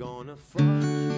gonna fuck